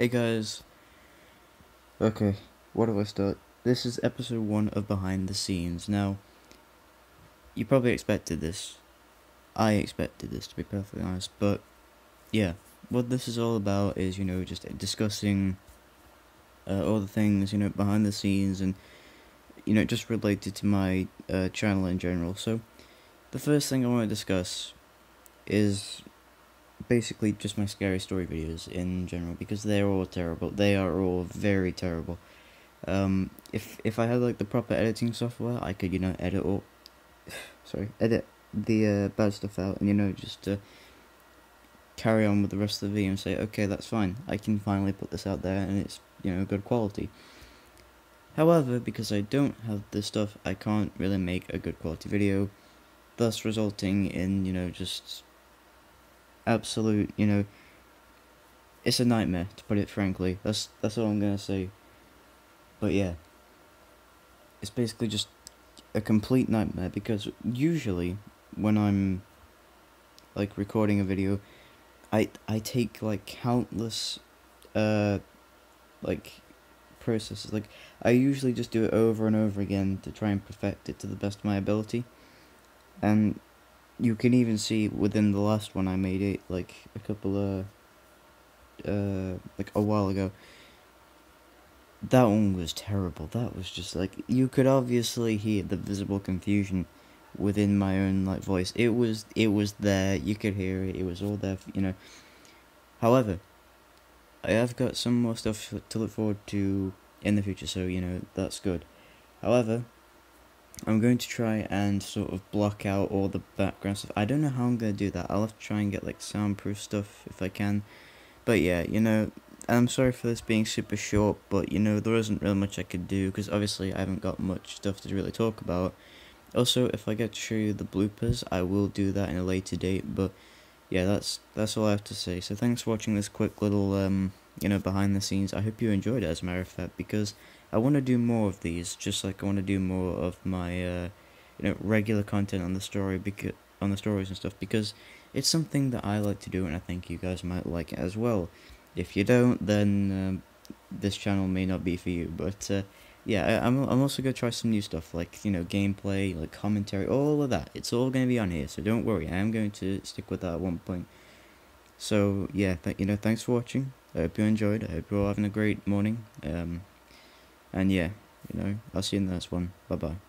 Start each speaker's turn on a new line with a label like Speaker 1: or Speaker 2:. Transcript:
Speaker 1: Hey guys. Okay, where do I start? This is episode one of Behind the Scenes. Now, you probably expected this. I expected this, to be perfectly honest, but yeah, what this is all about is, you know, just discussing uh, all the things, you know, behind the scenes and, you know, just related to my uh, channel in general. So, the first thing I want to discuss is basically just my scary story videos in general because they're all terrible. They are all very terrible. Um, if if I had like the proper editing software, I could you know edit all, sorry, edit the uh, bad stuff out and you know just uh, carry on with the rest of the video and say okay that's fine. I can finally put this out there and it's you know good quality. However, because I don't have this stuff, I can't really make a good quality video, thus resulting in you know just absolute, you know, it's a nightmare to put it frankly. That's that's all I'm gonna say. But yeah, it's basically just a complete nightmare because usually when I'm like recording a video, I I take like countless, uh, like processes. Like I usually just do it over and over again to try and perfect it to the best of my ability, and you can even see within the last one I made it like a couple of uh like a while ago. That one was terrible. That was just like you could obviously hear the visible confusion within my own like voice. It was it was there. You could hear it. It was all there you know. However I have got some more stuff to look forward to in the future so you know that's good. However I'm going to try and sort of block out all the background stuff. I don't know how I'm going to do that. I'll have to try and get like soundproof stuff if I can. But yeah, you know, I'm sorry for this being super short, but you know, there isn't really much I could do because obviously I haven't got much stuff to really talk about. Also, if I get to show you the bloopers, I will do that in a later date, but yeah, that's that's all I have to say. So thanks for watching this quick little um, you know, behind the scenes. I hope you enjoyed it as a matter of fact because I want to do more of these, just like I want to do more of my, uh, you know, regular content on the story because on the stories and stuff because it's something that I like to do and I think you guys might like it as well. If you don't, then um, this channel may not be for you. But uh, yeah, I, am I'm, I'm also gonna try some new stuff like you know gameplay, like commentary, all of that. It's all gonna be on here, so don't worry. I am going to stick with that at one point. So yeah, you know, thanks for watching. I hope you enjoyed. I hope you're all having a great morning. Um, and yeah, you know, I'll see you in the next one. Bye bye.